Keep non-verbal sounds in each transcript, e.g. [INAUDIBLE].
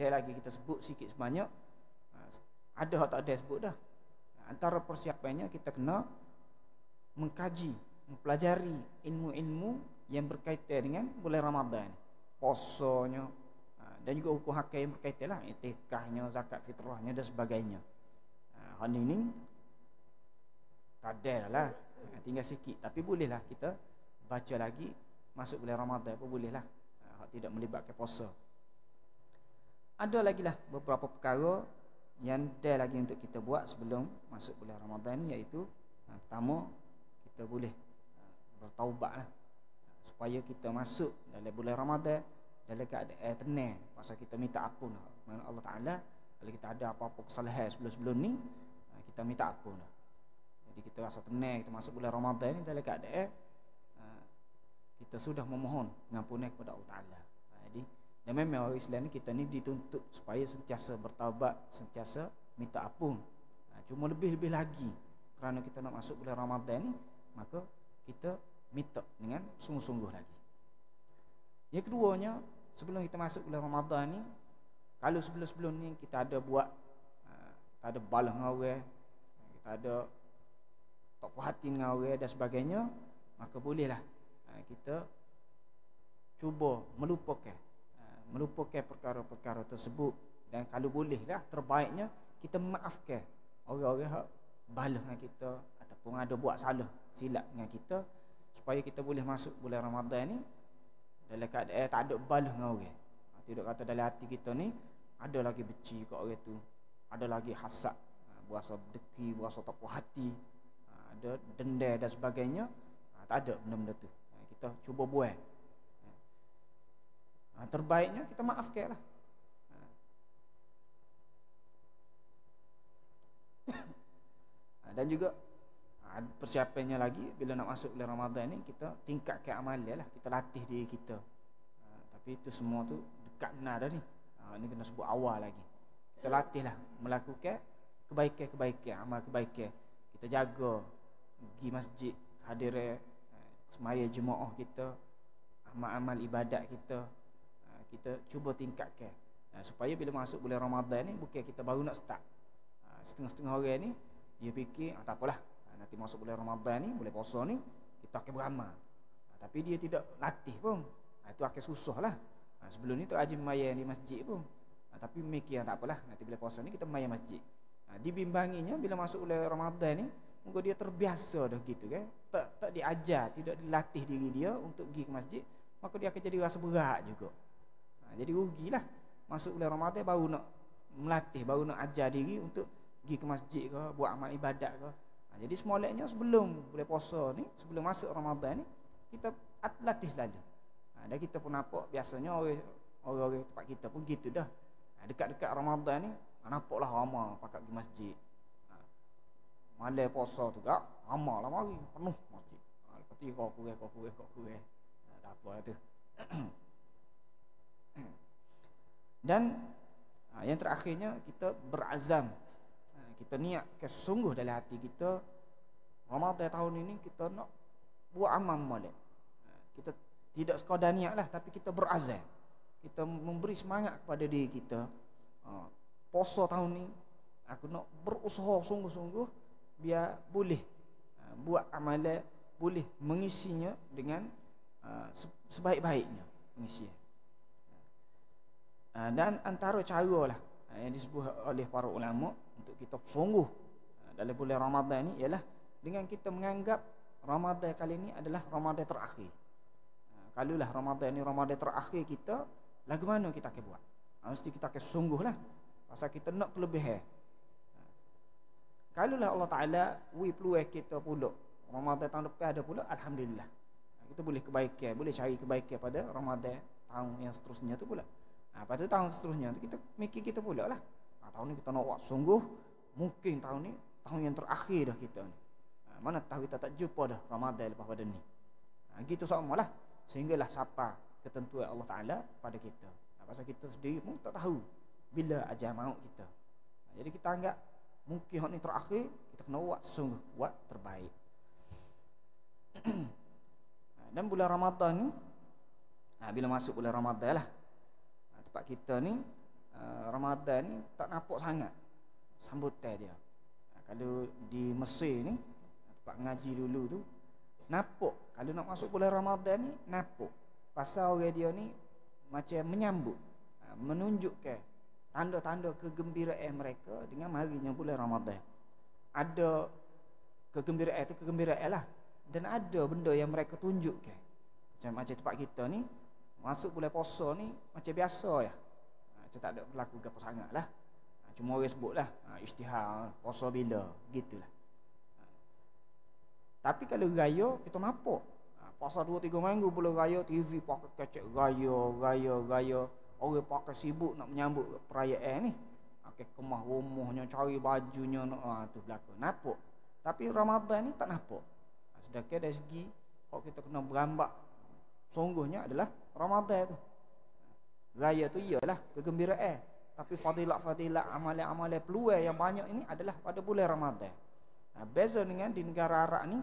ada lagi kita sebut sikit sebanyak ha, ada atau tak ada sebut dah. Antara persiapannya kita kena mengkaji mempelajari ilmu-ilmu yang berkaitan dengan bulan Ramadan. Posonya ha, dan juga hukum hakam yang berkaitan lah itikahnya zakat fitrahnya dan sebagainya. Ha, hari ini tak ada lah. Tinggal sikit. Tapi bolehlah kita baca lagi masuk bulan Ramadan pun bolehlah. Tidak melibatkan puasa ada lagi lah beberapa perkara yang ada lagi untuk kita buat sebelum masuk bulan Ramadan ni iaitu ha, pertama kita boleh ha, bertaubat lah supaya kita masuk dalam bulan Ramadan dalam keadaan tenang pasal kita minta ampun lah. Allah Ta'ala kalau kita ada apa-apa kesalahan sebelum-sebelum ni ha, kita minta ampun lah. jadi kita rasa tenang kita masuk bulan Ramadan ni dalam keadaan kita sudah memohon pengampunan kepada Allah Ta'ala dan memang orang Islam ni kita ni dituntut supaya sentiasa bertaubat, sentiasa minta ampun. Ha, cuma lebih-lebih lagi kerana kita nak masuk bulan Ramadan ni, maka kita minta dengan sungguh-sungguh lagi. Yang keduanya, sebelum kita masuk bulan Ramadan ni, kalau sebelum-sebelum ni kita ada buat ha, kita ada balah dengan orang, kita ada tak puas hati dengan orang dan sebagainya, maka bolehlah ha, kita cuba melupakan melupakan perkara-perkara tersebut. Dan kalau bolehlah terbaiknya kita maafkan orang-orang yang balas dengan kita ataupun ada buat salah silap dengan kita supaya kita boleh masuk bulan Ramadan ni dalam keadaan tak ada balas dengan orang. Ha, tidak kata dalam hati kita ni ada lagi benci kat orang tu ada lagi hasad ha, berasa deki berasa tak puas hati ha, ada denda dan sebagainya tak ada benda-benda tu. Kita cuba buat ha, Terbaiknya kita maafkan lah. [COUGHS] Ha, Dan juga ha, Persiapannya lagi Bila nak masuk bulan Ramadan ni Kita tingkatkan amalan lah. Kita latih diri kita. Ha, Tapi itu semua tu Dekat benar dah ni. Ha, Ini kena sebut awal lagi. Kita latih lah Melakukan Kebaikan-kebaikan Amal kebaikan Kita jaga Pergi masjid Hadir Semaya jemaah kita Amal-amal ibadat kita kita cuba tingkatkan. Ha, supaya bila masuk bulan Ramadan ni bukan kita baru nak start. Ha, setengah-setengah orang ni dia fikir ah, tak apalah. Ha, nanti masuk bulan Ramadan ni boleh puasa ni kita akan beramal. Ha, tapi dia tidak latih pun. Ha, itu akan susah lah. Ha, sebelum ni tu rajin maya di masjid pun. Ha, tapi mikir tak apalah. Nanti bila puasa ni kita maya masjid. Ha, dibimbanginya bila masuk bulan Ramadan ni Moga dia terbiasa dah gitu kan. Tak tak diajar tidak dilatih diri dia untuk pergi ke masjid maka dia akan jadi rasa berat juga ha, Jadi rugilah. Masuk bulan Ramadan baru nak Melatih, baru nak ajar diri untuk Pergi ke masjid ke, buat amal ibadat ke. Ha, Jadi semoleknya sebelum Boleh puasa ni, sebelum masuk Ramadan ni Kita latih selalu ha, Dan kita pun nampak biasanya Orang-orang tempat kita pun gitu dah. Ha, Dekat-dekat Ramadan ni Nampaklah ramah pakat pergi masjid. Ha, Malam puasa tu tak Ramah lah mari, penuh masjid. Ha, Lepas tu kau kurek, kau kurek, kau kurek ha, Tak apa lah tu [CLEARS THROAT] Dan ha, yang terakhirnya kita berazam. Ha, kita niat kesungguh dalam hati kita Ramadan tahun ini kita nak buat amal molek. Ha, kita tidak sekadar niatlah tapi kita berazam. Kita memberi semangat kepada diri kita. Puasa tahun ini aku nak berusaha sungguh-sungguh biar boleh buat amalan boleh mengisinya dengan sebaik-baiknya mengisinya. Ha, dan antara cara lah ha, yang disebut oleh para ulama untuk kita sungguh ha, dalam bulan Ramadan ni ialah dengan kita menganggap Ramadan kali ini adalah Ramadan terakhir. Kalau lah Ramadan ni Ramadan terakhir kita, lagu mana kita akan buat? Mesti kita akan sungguh lah. Pasal kita nak kelebihan. Kalau lah Allah Ta'ala Wi peluang kita pula Ramadan tahun depan ada pula Alhamdulillah Kita boleh kebaikan Boleh cari kebaikan pada Ramadan Tahun yang seterusnya tu pula Ha, pada tahun seterusnya tu kita mikir kita pula lah. Ha, tahun ni kita nak buat sungguh. Mungkin tahun ni tahun yang terakhir dah kita ni. Ha, mana tahu kita tak jumpa dah Ramadan lepas pada ni. Ha, gitu sama lah. Sehinggalah siapa ketentuan Allah Ta'ala pada kita. Ha, pasal kita sendiri pun tak tahu bila ajar maut kita. Ha, jadi kita anggap mungkin tahun ni terakhir kita kena buat sungguh. Buat terbaik. [CLEARS THROAT] dan bulan Ramadan ni ha, bila masuk bulan Ramadan lah tempat kita ni uh, Ramadan ni tak nampak sangat sambutan dia. Ha, kalau di Mesir ni tempat ngaji dulu tu nampak kalau nak masuk bulan Ramadan ni nampak pasal orang dia ni macam menyambut ha, menunjukkan tanda-tanda kegembiraan mereka dengan marinya bulan Ramadan. Ada kegembiraan itu kegembiraan lah dan ada benda yang mereka tunjukkan. Macam macam tempat kita ni masuk bulan puasa ni macam biasa ya. Macam tak ada berlaku apa sangat lah. Ha, cuma orang sebut lah ha, Isytihar puasa bila Gitulah Tapi kalau raya Kita nampak Puasa 2-3 minggu Bulan raya TV pakai kecek Raya Raya Raya Orang pakai sibuk nak menyambut perayaan ni. Pakai kemah rumahnya, cari bajunya, nak ah tu berlaku. Nampak. Tapi Ramadan ni tak nampak. Ah, sedangkan dari segi kalau kita kena berambak sungguhnya adalah Ramadan tu. Raya tu ialah kegembiraan. Tapi fadilat-fadilat amalan-amalan peluang yang banyak ini adalah pada bulan Ramadan. Nah, beza dengan di negara Arab ni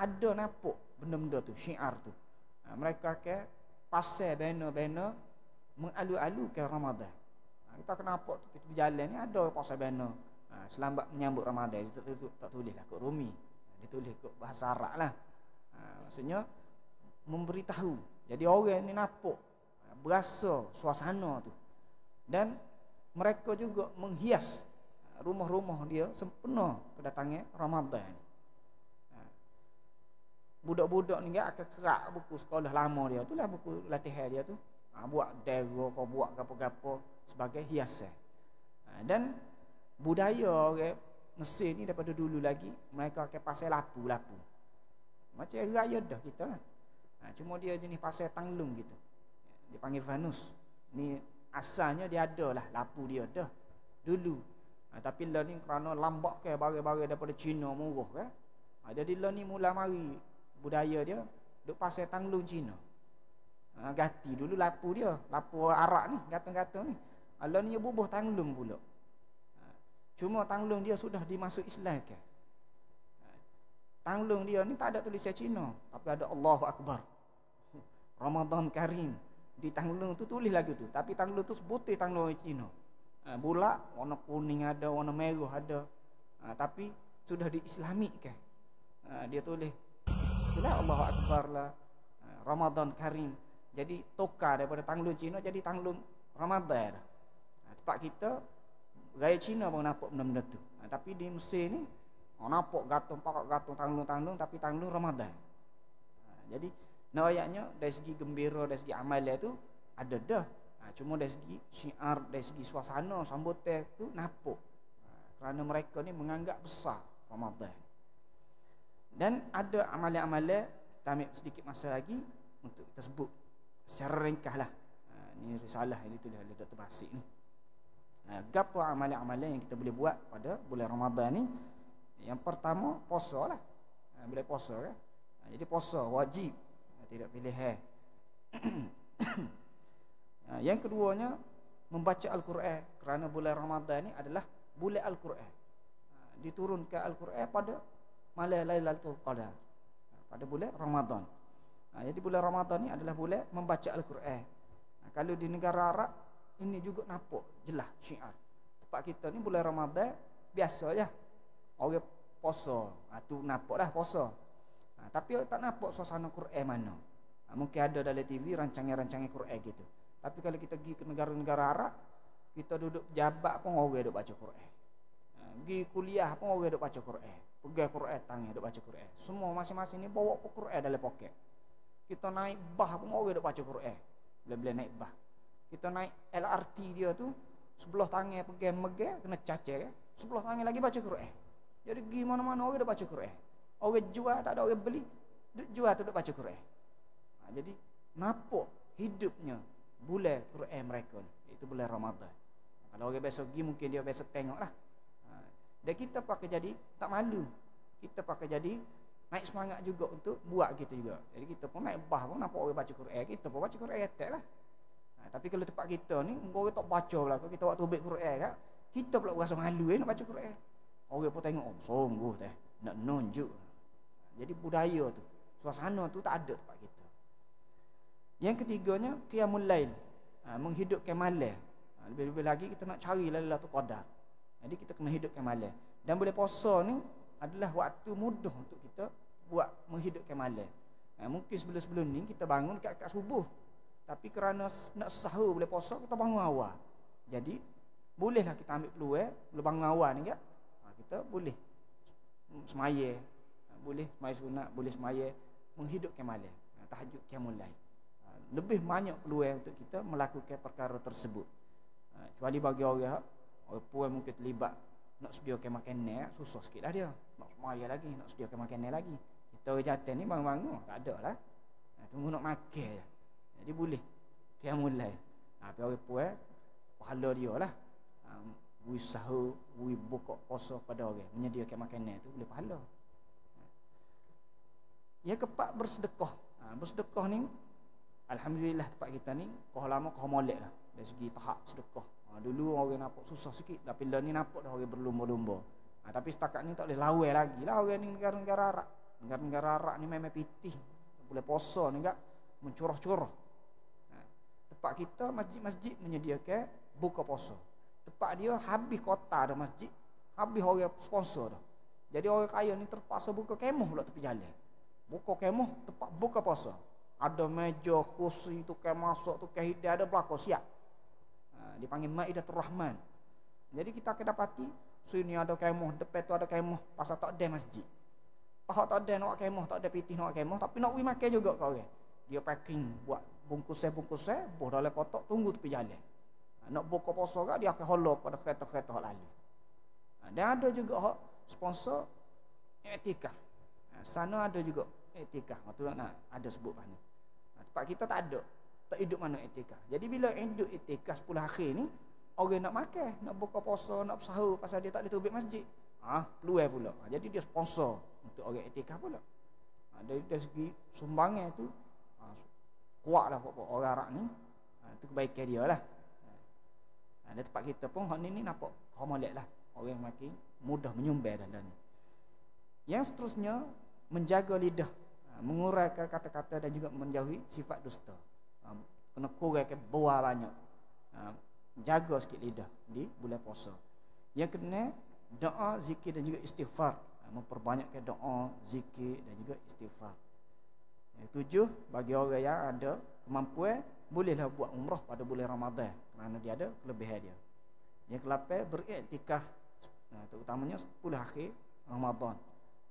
ada nampak benda-benda tu, syiar tu. Nah, mereka ke pasal banner-banner mengalu-alu ke Ramadan. Ha, kita kenapa kita berjalan ni ada pasal banner. Ha, selambat menyambut Ramadan itu tak, tak, tak tulis lah kot Rumi. Ha, dia tulis kot bahasa Arab lah. Ha, maksudnya memberitahu. Jadi orang ni nampak berasa suasana tu. Dan mereka juga menghias rumah-rumah dia sempena kedatangan Ramadan. Budak-budak ni akan kerak buku sekolah lama dia tu lah buku latihan dia tu ha, buat dero kau buat gapo-gapo sebagai hiasan. Ha, dan budaya orang Mesir ni daripada dulu lagi mereka akan pasal lapu-lapu. Macam raya dah kita lah. Ha, cuma dia jenis pasal tanglung gitu. Dia panggil Vanus. Ni asalnya dia ada lah lapu dia dah dulu. Ha, tapi lah ni kerana lambat ke barang-barang daripada Cina murah kan. Ha, jadi lah ni mula mari budaya dia duk pasal tanglung Cina. Ha, gati dulu lapu dia, lapu arak ni, gatung-gatung ni. Allah ni bubuh tanglung pula. Ha, cuma tanglung dia sudah dimasuk Islam ke? Ha, tanglung dia ni tak ada tulisan Cina, tapi ada Allahu Akbar. Ramadan Karim. Di tanglung tu tulis lagi tu, tapi tanglung tu sebutir tanglung Cina. Ha, bulak warna kuning ada, warna merah ada. Ha, tapi sudah diislamikkan. Ha, dia tulis Itulah Allahu Akbar lah. Ha, Ramadan Karim. Jadi tukar daripada tanglung Cina jadi tanglung Ramadan. Ha, tempat kita gaya Cina pun nampak benda-benda tu. Ha, tapi di Mesir ni orang nampak gatung pakak gatung tanglung-tanglung tapi tanglung Ramadan. Ha, jadi ayatnya dari segi gembira dari segi amalan tu ada dah. Ha, cuma dari segi syiar dari segi suasana sambutan tu nampak. Ha, kerana mereka ni menganggap besar Ramadan. Dan ada amalan-amalan kita ambil sedikit masa lagi untuk kita sebut secara ringkas lah ha, Ini risalah yang ditulis oleh Dr. Basik ni ha, Gapa amalan-amalan yang kita boleh buat pada bulan Ramadan ni Yang pertama puasa lah ha, Boleh puasa kan ha, Jadi puasa wajib Tidak pilih eh. [CLEARS THROAT] ha, Yang keduanya Membaca Al-Quran Kerana bulan Ramadan ni adalah bulan Al-Quran ha, Diturunkan Al-Quran pada Malam Lailatul Qadar ha, Pada bulan Ramadan Ha, jadi bulan Ramadan ni adalah bulan membaca Al-Quran. Kalau di negara Arab ini juga nampak jelas syiar. Tempat kita ni bulan Ramadan biasa je. Orang puasa. Ha, tu nampak dah puasa. Ha, tapi tak nampak suasana Quran mana. Ha, mungkin ada dalam TV rancangan-rancangan Quran gitu. Tapi kalau kita pergi ke negara-negara Arab, kita duduk jabat pun orang duduk baca Quran. Ha, pergi kuliah pun orang duduk baca Quran. Pegang Quran tangan duduk baca Quran. Semua masing-masing ni bawa Quran dalam poket. Kita naik bah pun orang duk baca Quran. Bila-bila naik bah. Kita naik LRT dia tu sebelah tangan pegang megang kena cacar ya. Sebelah tangan lagi baca Quran. Jadi pergi mana-mana orang duk baca Quran. Orang jual tak ada orang beli. Jual tu duk baca Quran. Ha, jadi nampak hidupnya bulan Quran mereka ni. Itu bulan Ramadan. Kalau orang biasa pergi mungkin dia biasa tengok lah. Ha, dan kita pakai jadi tak malu. Kita pakai jadi naik semangat juga untuk buat kita juga. Jadi kita pun naik bah pun nampak orang baca Quran, kita pun baca Quran atas lah. Ha, tapi kalau tempat kita ni, orang tak baca lah. Kalau kita waktu ubik Quran kan, kita pula rasa malu eh nak baca Quran. Orang pun tengok, oh sungguh teh, nak nunjuk. Jadi budaya tu, suasana tu tak ada tempat kita. Yang ketiganya, qiyamul lail. Ha, menghidupkan malam. Ha, lebih-lebih lagi kita nak cari Lailatul Qadar. Jadi kita kena hidupkan malam. Dan boleh puasa ni adalah waktu mudah untuk kita buat menghidupkan malam. Ha, mungkin sebelum-sebelum ni kita bangun dekat-dekat subuh. Tapi kerana nak sahur boleh puasa kita bangun awal. Jadi bolehlah kita ambil peluang boleh bangun awal ni kan. Ha, kita boleh semaya. Boleh semaya sunat, boleh semaya menghidupkan malam. Ha, tahajud qiyamul lail. Ha, lebih banyak peluang untuk kita melakukan perkara tersebut. Ha, kecuali bagi orang orang puan mungkin terlibat nak sediakan makanan susah sikit lah dia nak semaya lagi nak sediakan makanan lagi kita jatuh ni bangun-bangun tak ada lah tunggu nak makan je jadi boleh dia mulai tapi orang puan pahala dia lah bui sahur bui buka puasa pada orang menyediakan makanan tu boleh pahala yang keempat bersedekah ha, bersedekah ni Alhamdulillah tempat kita ni kau lama kau molek lah dari segi tahap sedekah Ha, dulu orang nampak susah sikit tapi lah ni nampak dah orang berlumba-lumba. Ha, tapi setakat ni tak boleh lawan lagi lah orang ni negara-negara Arab. Negara-negara Arab ni memang pitih. Boleh poso ni enggak mencurah-curah. Ha, tempat kita masjid-masjid menyediakan buka poso. Tempat dia habis kota dah masjid. Habis orang sponsor dah. Jadi orang kaya ni terpaksa buka kemah pula tepi jalan. Buka kemah tempat buka poso. Ada meja, kursi, tukar masuk, tukar hidayah, ada belakang siap dipanggil Maidatul Rahman. Jadi kita akan dapati sini ada kemah, depan tu ada kemah, pasal tak ada masjid. Pahak tak ada nak kemah, tak ada pitih nak kemah, tapi nak pergi makan juga kau orang. Dia packing buat bungkus-bungkus buh dalam kotak tunggu tepi jalan. Ha, nak buka puasa ke dia akan hollow pada kereta-kereta lalu. Ha, dan ada juga hak sponsor etika. Ha, sana ada juga etika. Waktu nak ada sebut mana. Tempat kita tak ada tak hidup mana etikah. Jadi bila hidup etikah 10 hari ni, orang nak makan, nak buka puasa, nak bersahur pasal dia tak boleh tubik masjid. Ah, ha, peluang pula. Ha, jadi dia sponsor untuk orang etikah pula. Ha, dari, dari segi sumbangan tu, ha, kuatlah buat orang Arab ni. Ha, itu kebaikan dia lah. Ha, di tempat kita pun, hak ni ni nampak homolet lah. Orang makin mudah menyumbang dalam ni. Yang seterusnya, menjaga lidah. Ha, menguraikan kata-kata dan juga menjauhi sifat dusta. Ha, kena kurangkan buah banyak. Ha, jaga sikit lidah di bulan puasa. Yang kena doa zikir dan juga istighfar. Memperbanyakkan doa zikir dan juga istighfar. Yang tujuh bagi orang yang ada kemampuan bolehlah buat umrah pada bulan Ramadan kerana dia ada kelebihan dia. Yang kelapai beriktikaf terutamanya 10 akhir Ramadan.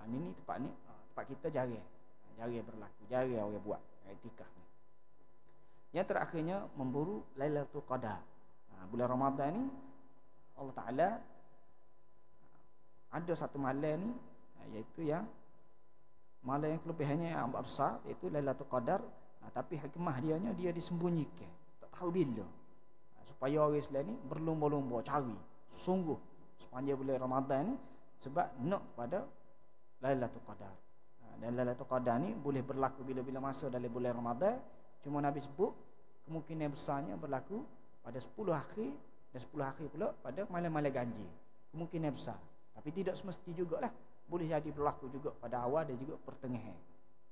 Ini, ni tempat ni tempat kita jarang jarang berlaku jarang orang buat iktikaf ni. Yang terakhirnya memburu Lailatul Qadar. Ha, bulan Ramadan ni Allah Taala ada satu malam ni ha, iaitu yang malam yang kelebihannya yang amat besar iaitu Lailatul Qadar. Ha, tapi hikmah dia nya dia disembunyikan. Tak tahu bila. Ha, supaya orang Islam ni berlumba-lumba cari. Sungguh sepanjang bulan Ramadan ni sebab nak kepada Lailatul Qadar. ha, dan Lailatul Qadar ni boleh berlaku bila-bila masa dalam bulan Ramadan Cuma Nabi sebut kemungkinan besarnya berlaku pada 10 akhir dan 10 akhir pula pada malam-malam ganjil. Kemungkinan besar. Tapi tidak semesti jugalah. Boleh jadi berlaku juga pada awal dan juga pertengahan.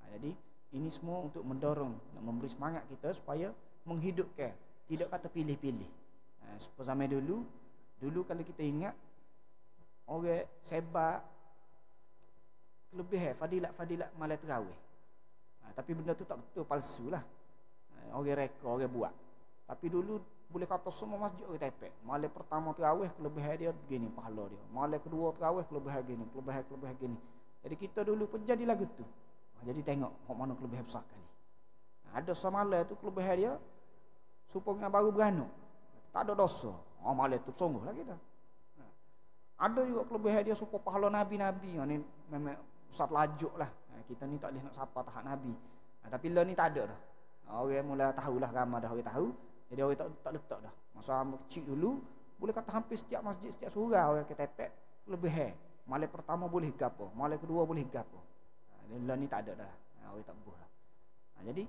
Ha, jadi ini semua untuk mendorong nak memberi semangat kita supaya menghidupkan tidak kata pilih-pilih. Ha, zaman dulu, dulu kalau kita ingat orang sebab lebih fadilat-fadilat malam terawih. Ha, tapi benda tu tak betul palsu lah orang reka orang buat. Tapi dulu boleh kata semua masjid orang tepek. Malam pertama terawih kelebihan dia begini pahala dia. Malam kedua terawih kelebihan gini kelebihan kelebihan gini. Jadi kita dulu pun jadi lagu tu. Ha, jadi tengok mana kelebihan besar kali ha, ada semalam tu kelebihan dia supaya baru beranak. Tak ada dosa. Oh malam tu sungguh lah kita. Ha, ada juga kelebihan dia supaya pahala nabi-nabi. Ini memang pusat lajuk lah kita ni tak boleh nak sapa tahap nabi tapi lah ni tak ada dah Orang mula tahulah ramai dah orang tahu. Jadi orang tak tak letak dah. Masa kecil dulu boleh kata hampir setiap masjid setiap surau orang ketepek lebih he. Malam pertama boleh gapo, malam kedua boleh gapo. Ha, dan ni tak ada dah. Ha, orang tak buh lah. Ha, jadi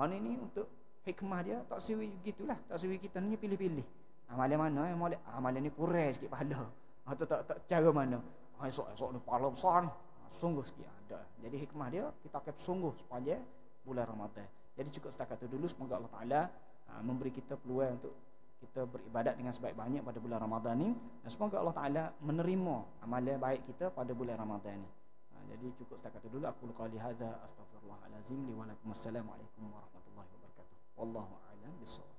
hal ini untuk hikmah dia tak siwi gitulah. Tak siwi kita ni pilih-pilih. Ha, malam mana eh malam ha, malam ni kurang sikit pahala. Ha, tak, tak, cara mana. Ha, esok esok ni pahala besar ni. Sungguh sikit ada. Jadi hikmah dia kita akan sungguh sepanjang bulan Ramadan. Jadi cukup setakat itu dulu semoga Allah Taala uh, memberi kita peluang untuk kita beribadat dengan sebaik-baiknya pada bulan Ramadan ni dan semoga Allah Taala menerima amalan baik kita pada bulan Ramadan ni. Ha, jadi cukup setakat itu dulu aku qali hadza astaghfirullahalazim li wa lakum assalamu alaikum warahmatullahi wabarakatuh. Wallahu a'lam bissawab.